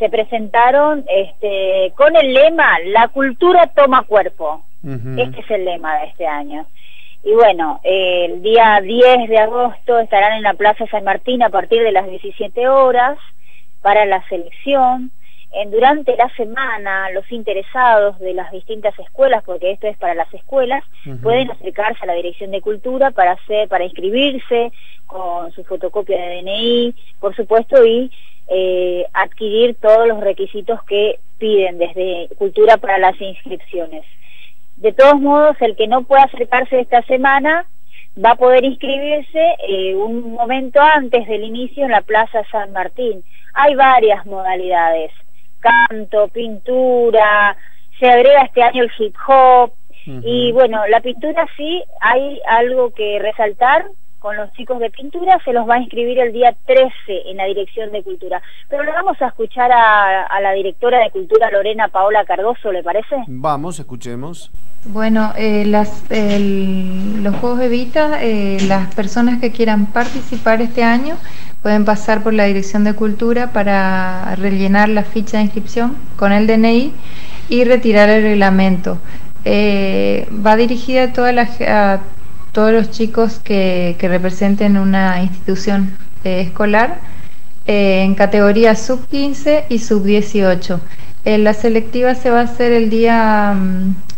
se presentaron este, con el lema La cultura toma cuerpo. Este es el lema de este año. Y bueno, el día 10 de agosto estarán en la Plaza San Martín a partir de las 17 horas para la selección. En, durante la semana, los interesados de las distintas escuelas, porque esto es para las escuelas, pueden acercarse a la Dirección de Cultura para hacer, para inscribirse con su fotocopia de DNI, por supuesto, y eh, adquirir todos los requisitos que piden desde Cultura para las inscripciones. De todos modos, el que no pueda acercarse esta semana va a poder inscribirse eh, un momento antes del inicio en la Plaza San Martín. Hay varias modalidades, canto, pintura, se agrega este año el hip hop, y bueno, la pintura sí, hay algo que resaltar, con los chicos de pintura, se los va a inscribir el día 13 en la Dirección de Cultura. Pero le vamos a escuchar a, la directora de Cultura, Lorena Paola Cardoso, ¿le parece? Vamos, escuchemos. Bueno, eh, las, los Juegos Evita, eh, las personas que quieran participar este año pueden pasar por la Dirección de Cultura para rellenar la ficha de inscripción con el DNI y retirar el reglamento. Eh, va dirigida a las todos los chicos que, representen una institución eh, escolar eh, en categoría sub 15 y sub 18. Eh, la selectiva se va a hacer el día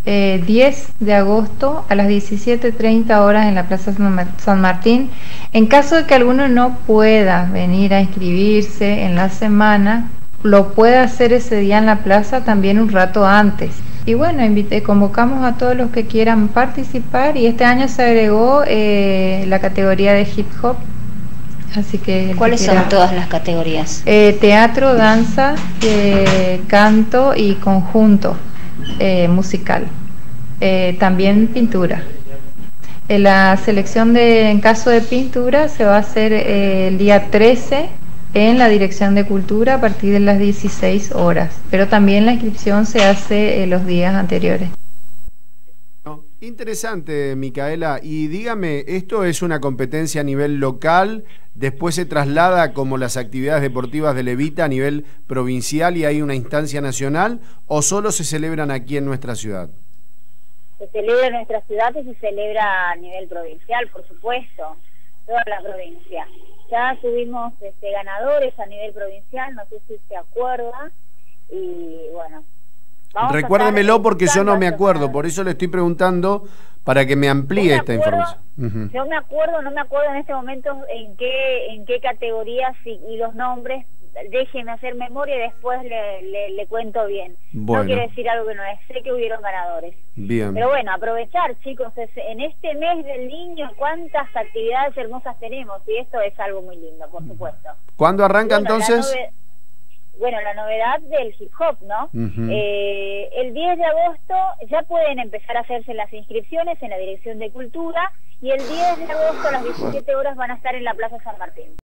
10 de agosto a las 17.30 horas en la Plaza San Martín. En caso de que alguno no pueda venir a inscribirse en la semana, lo puede hacer ese día en la plaza también un rato antes. Y bueno, invité, convocamos a todos los que quieran participar y este año se agregó eh, la categoría de hip hop. Así que ¿Cuáles son todas las categorías? Eh, teatro, danza, eh, canto y conjunto musical. también pintura. la selección de, en caso de pintura se va a hacer el día 13 en la Dirección de Cultura a partir de las 16 horas, pero también la inscripción se hace los días anteriores. Interesante, Micaela. Y dígame, ¿esto es una competencia a nivel local? ¿Después se traslada como las actividades deportivas de Levita a nivel provincial y hay una instancia nacional? ¿O solo se celebran aquí en nuestra ciudad? Se celebra en nuestra ciudad y se celebra a nivel provincial, por supuesto, toda la provincia. Ya tuvimos este, ganadores a nivel provincial, no sé si se acuerda, y bueno. Recuérdemelo porque yo no me acuerdo, por eso le estoy preguntando para que me amplíe esta información. Yo me acuerdo, no me acuerdo en este momento en qué, en qué categorías y los nombres, déjeme hacer memoria y después le, le, cuento bien. No quiere decir algo que no es, sé que hubieron ganadores. Bien. Pero bueno, aprovechar, chicos, en este mes del niño, cuántas actividades hermosas tenemos y esto es algo muy lindo, por supuesto. ¿Cuándo arranca entonces? Bueno, la novedad del hip hop, ¿no? Eh, el 10 de agosto ya pueden empezar a hacerse las inscripciones en la Dirección de Cultura y el 10 de agosto a las 17 horas van a estar en la Plaza San Martín.